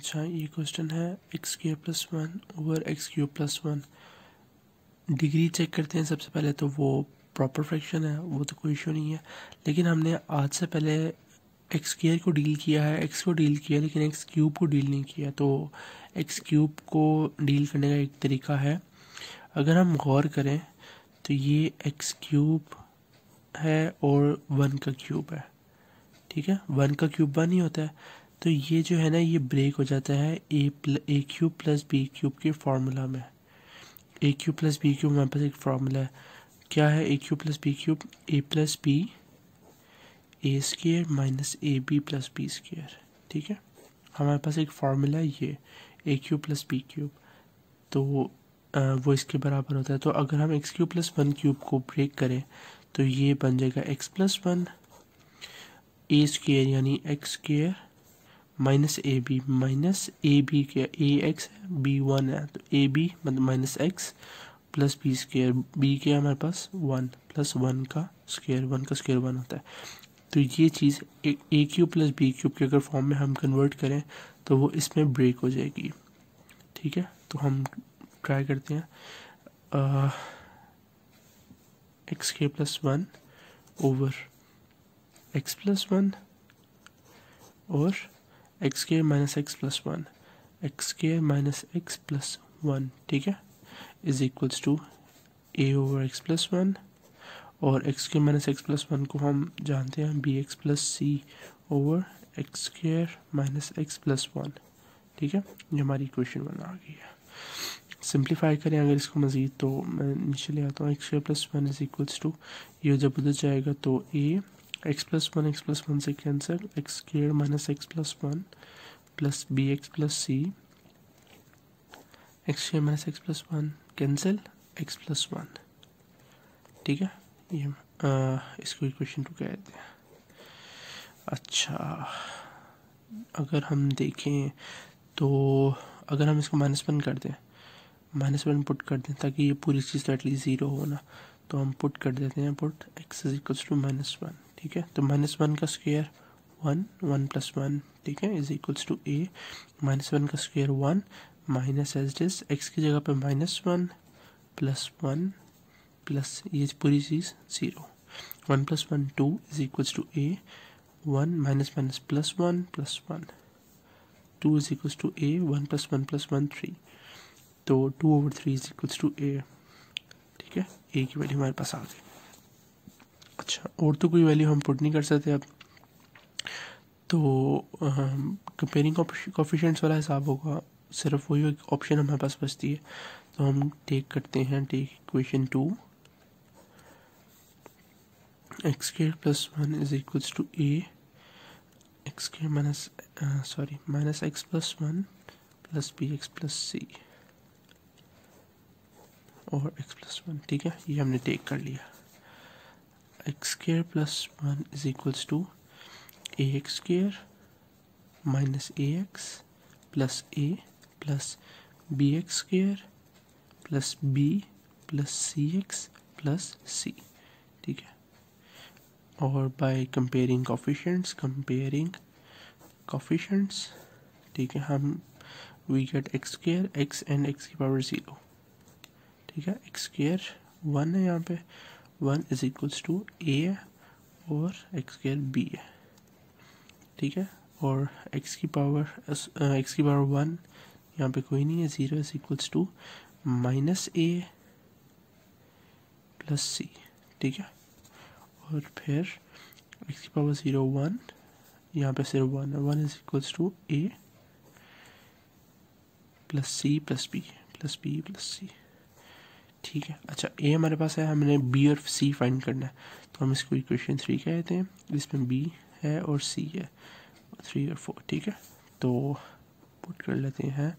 अच्छा ये क्वेश्चन है x cube plus one over x cube plus one degree check करते हैं सबसे पहले तो वो प्रॉपर फ्रैक्शन है, वो तो कोई इशू नहीं है। लेकिन हमने आज से पहले एक्स केयर को डील किया है एक्स को डील किया, लेकिन एक्स क्यूब को डील नहीं किया। तो एक्स क्यूब को डील करने का एक तरीका है। अगर हम गौर करें तो ये एक्स क्यूब है और वन का क्यूब है। ठीक है? वन का क्यूब वन ही होता है। तो ये जो है ना, ये ब्रेक हो जाता है a plus a cube plus b cube के फार्मूला में। A cube plus b cube हमारे पास एक फार्मूला है। क्या है a cube plus b cube a plus b a square minus a b plus b square ठीक है? हमारे पास एक फार्मूला है ये a cube plus b cube तो वो इसके बराबर होता है। तो अगर हम x cube plus one cube को ब्रेक करें तो ये बन जाएगा x plus one a square यानी x square minus a b, minus a b के ए एक्स है बी वन है तो ए बी मतलब minus x plus b square b के हमारे पास वन, प्लस वन का स्केयर वन का स्केयर वन होता है। तो ये चीज़ a cube plus b cube के अगर फॉर्म में हम कन्वर्ट करें तो वो इसमें ब्रेक हो जाएगी। ठीक है? तो हम ट्राई करते हैं। एक्स के plus one over x plus one और एक्स के minus x plus one x के माइनस एक्स प्लस वन ठीक है? Is equals to a over x plus one और एक्स के माइनस एक्स प्लस वन को हम जानते हैं b x plus c over x square minus x plus one ठीक है? ये हमारी इक्वेशन बना आ गई है। सिंप्लीफाई करें अगर इसको मज़ीद तो मैं नीचे ले आता हूँ। X square plus one is equals to ये जब उधर जाएगा तो a x plus one x plus one से cancel x square minus x plus one plus b x plus c x square minus x plus one cancel x plus one ठीक है? ये आ, इसको इक्वेशन टू कहते हैं। अच्छा। अगर हम देखें तो अगर हम इसको माइनस वन कर दें माइनस वन पुट कर दें ताकि ये पूरी चीज़ तो एटलीस्ट ज़ीरो हो ना तो हम पुट कर देते हैं put x is equals to minus one ठीक है? तो माइनस वन का square one one plus one ठीक है? Is equals to a minus one का square one minus as this x की जगह पे minus one plus one plus ये पूरी चीज़ zero one plus one two is equals to a one minus minus plus one plus one two is equals to a one plus one plus one three तो two over three is equals to a ठीक है? A की value हमारे पास आ गई। अच्छा और तो कोई वैल्यू हम पुट नहीं कर सकते अब। तो कंपेयरिंग कॉफिशेंट्स वाला हिसाब होगा, सिर्फ़ वही ऑप्शन हमारे पास बचती है। तो हम टेक करते हैं take equation two x square plus one is equals to a x square minus sorry minus x plus one plus b x plus c और एक्स प्लस वन ठीक है? ये हमने टेक कर लिया। One is equals to a x square minus a x plus a plus b x square plus b plus c x plus c ठीक है? और by comparing coefficients comparing coefficients ठीक है, हम we get x square x and x की power zero ठीक है? X square one है यहाँ पे। One is equals to a और एक्स स्केयर बी है। ठीक है? और एक्स की पावर एक्स की पावर वन यहाँ पे कोई नहीं है, zero is equals to minus a plus c. ठीक है? और फिर एक्स की पावर ज़ीरो वन, यहाँ पे सिर्फ़ वन है। One is equals to a plus c plus b plus b plus c. ठीक है। अच्छा ए हमारे पास है, हमने बी और सी फाइंड करना है। तो हम इसको इक्वेशन थ्री कहते हैं। इसमें बी है और सी है। थ्री और फोर ठीक है? तो पुट कर लेते हैं।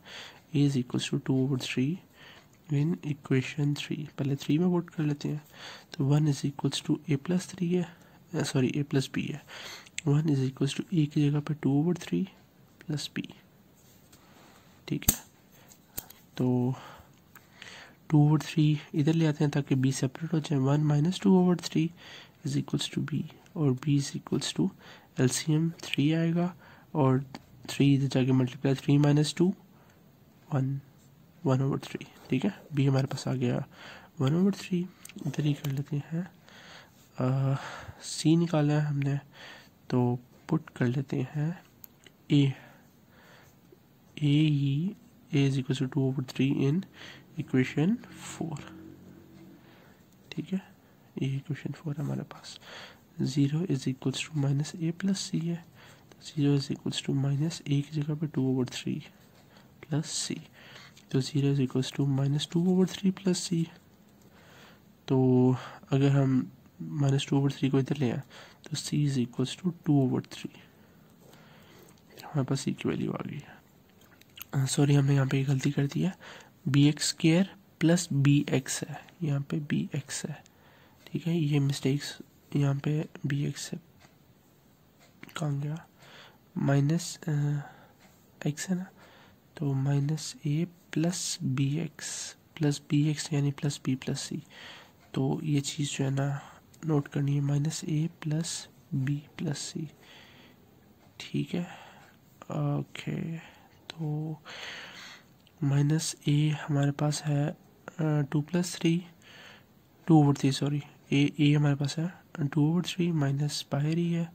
A is equals to two over three in equation three पहले थ्री में पुट कर लेते हैं। तो one is equals to a plus three है। सॉरी ए प्लस बी है। One is equals to a की जगह पर two over three plus b ठीक है? तो टू ओवर थ्री इधर ले आते हैं ताकि बी सेपरेट हो जाए। One minus two over three is equals to b और b is equals to L C M three आएगा, और थ्री इधर जाके multiply three minus two one one over three ठीक है? बी हमारे पास आ गया। वन ओवर थ्री इधर ही कर लेते हैं। सी निकाला है हमने तो पुट कर लेते हैं। A a e a is equal to two over three in equation four ठीक है? ये इक्वेशन फोर हमारे पास। Zero is equals to minus a plus c है। तो zero is equals to minus a की जगह पे two over three plus c तो zero is equals to minus two over three plus c तो अगर हम माइनस टू ओवर थ्री को इधर ले आए तो c is equals to two over three हमारे पास सी की वैल्यू आ गई। है सॉरी हमने यहाँ पे गलती कर दी है। B x square plus b x है। यहाँ पे बी एक्स है। ठीक है, ये मिस्टेक्स यहाँ पे बी एक्स है कहाँ गया? माइनस एक्स है ना? तो minus a plus b x plus b x यानी प्लस बी प्लस सी तो ये चीज़ जो है ना नोट करनी है। Minus a plus b plus c ठीक है? ओके तो माइनस ए हमारे पास है two plus three, two over three sorry a a हमारे पास है, टू ओवर थ्री माइनस बाहर ही है,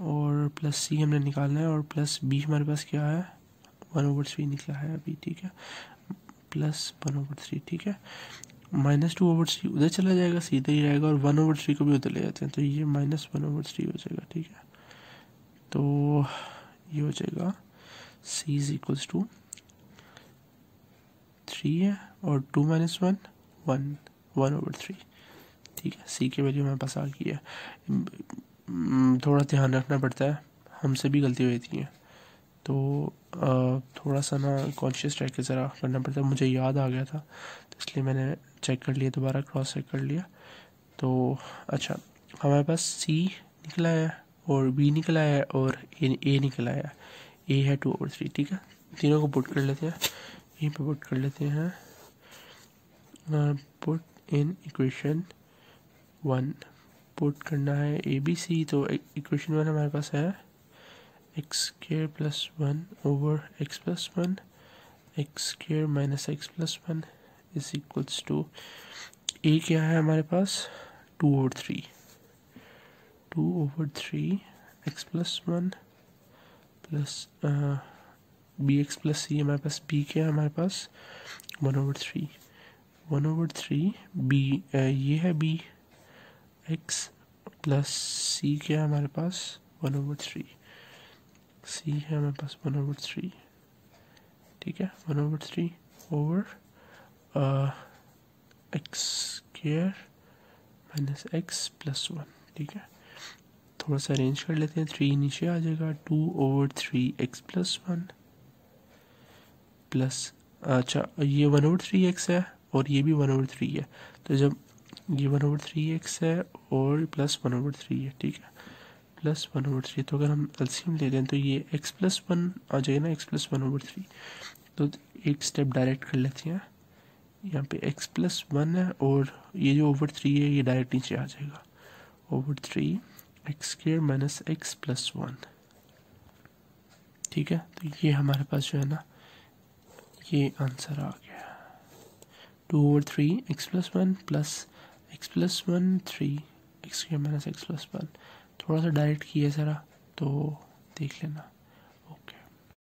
और प्लस सी हमने निकालना है, और प्लस बी हमारे पास क्या है, वन ओवर थ्री निकला है अभी, ठीक है? प्लस वन ओवर थ्री ठीक है? माइनस टू ओवर थ्री उधर चला जाएगा, सीधा ही रहेगा और वन ओवर थ्री को भी उधर ले जाते हैं तो ये माइनस वन ओवर थ्री हो जाएगा, ठीक है? तो ये हो जाएगा c is equals to three है और two minus one one one over three ठीक है सी की वैल्यू हमारे पास आ गई है। थोड़ा ध्यान रखना पड़ता है हमसे भी गलती हुई थी। तो थोड़ा सा ना कॉन्शियस ट्रैक के ज़रा करना पड़ता है मुझे याद आ गया था तो इसलिए मैंने चेक कर लिया दोबारा क्रॉस चेक कर लिया। तो अच्छा हमारे पास सी निकला है और बी निकला है और ए, ए निकला है। ए है टू और थ्री ठीक है? तीनों को पुट कर लेते हैं। यहीं पे पुट कर लेते हैं। Put in equation one put करना है ए बी सी तो इक्वेशन वन हमारे पास है। X square plus one over x plus one x square minus x plus one is equals to a क्या है हमारे पास? Two over three two over three x plus one plus b x plus c हमारे पास b क्या है? हमारे पास one over three one over three b ये है बी एक्स प्लस सी क्या है हमारे पास? वन ओवर थ्री सी है हमारे पास वन ओवर थ्री ठीक है? One over three over x square minus x plus one ठीक है? थोड़ा सा अरेंज कर लेते हैं. थ्री नीचे आ जाएगा. Two over three x plus one plus अच्छा ये वन ओवर थ्री एक्स है और ये भी वन ओवर थ्री है। तो जब ये वन ओवर थ्री एक्स है और प्लस वन ओवर थ्री है, ठीक है? प्लस वन ओवर थ्री तो अगर हम एल्सियम ले लें तो ये एक्स प्लस वन आ जाएगा ना x plus one over three तो एक स्टेप डायरेक्ट कर लेते हैं। यहाँ पे एक्स प्लस वन है और ये जो ओवर थ्री है, ये डायरेक्ट नीचे आ जाएगा। Over three x square minus x plus one ठीक है? तो ये हमारे पास जो है ना ये आंसर आ गया। टू और three x plus one plus x plus one three x minus x plus one थोड़ा सा डायरेक्ट किया ज़रा तो देख लेना।